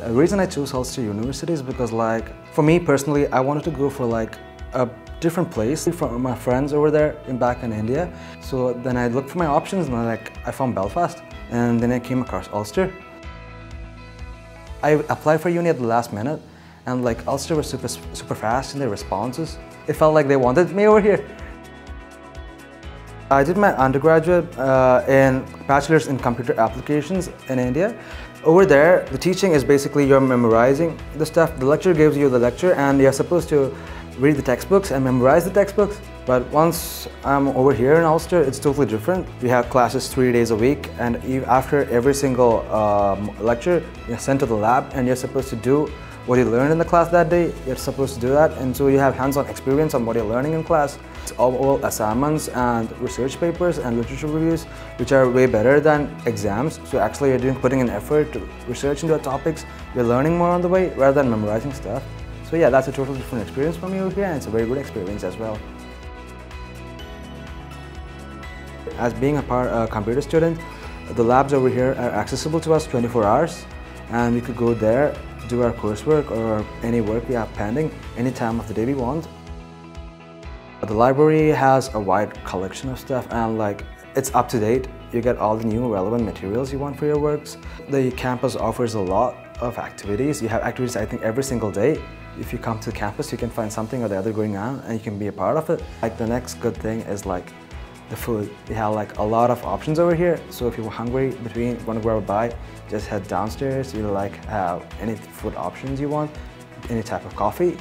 The reason I chose Ulster University is because like, for me personally, I wanted to go for like a different place from my friends over there in back in India. So then I looked for my options and I like, I found Belfast and then I came across Ulster. I applied for uni at the last minute and like Ulster was super, super fast in their responses. It felt like they wanted me over here. I did my undergraduate uh, in Bachelor's in Computer Applications in India. Over there, the teaching is basically you're memorizing the stuff. The lecturer gives you the lecture and you're supposed to read the textbooks and memorize the textbooks. But once I'm over here in Ulster, it's totally different. We have classes three days a week and after every single um, lecture, you're sent to the lab and you're supposed to do what you learned in the class that day, you're supposed to do that. And so you have hands-on experience on what you're learning in class. It's all, assignments and research papers and literature reviews, which are way better than exams. So actually you're doing, putting an effort to research into topics. You're learning more on the way rather than memorizing stuff. So yeah, that's a totally different experience for me over here and it's a very good experience as well. As being a, part, a computer student, the labs over here are accessible to us 24 hours and we could go there do our coursework or any work we have pending any time of the day we want. The library has a wide collection of stuff and like it's up to date. You get all the new relevant materials you want for your works. The campus offers a lot of activities. You have activities I think every single day. If you come to campus you can find something or the other going on and you can be a part of it. Like the next good thing is like the food. We have like a lot of options over here. So if you're hungry between want to grab a bite, just head downstairs. You like have any food options you want, any type of coffee,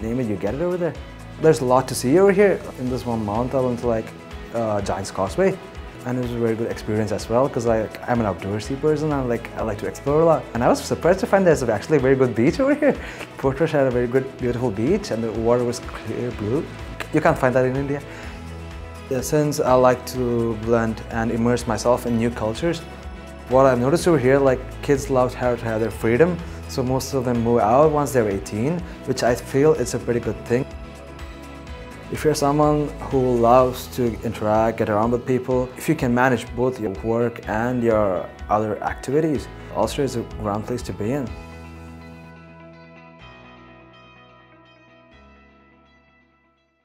name it, you get it over there. There's a lot to see over here. In this one month, I went to like uh, Giant's Causeway and it was a very good experience as well because like I'm an outdoorsy person and like I like to explore a lot. And I was surprised to find there's actually a very good beach over here. Portrush had a very good, beautiful beach and the water was clear blue. You can't find that in India. Since I like to blend and immerse myself in new cultures, what I've noticed over here, like kids love to have their freedom, so most of them move out once they're 18, which I feel is a pretty good thing. If you're someone who loves to interact, get around with people, if you can manage both your work and your other activities, Ulster is a grand place to be in.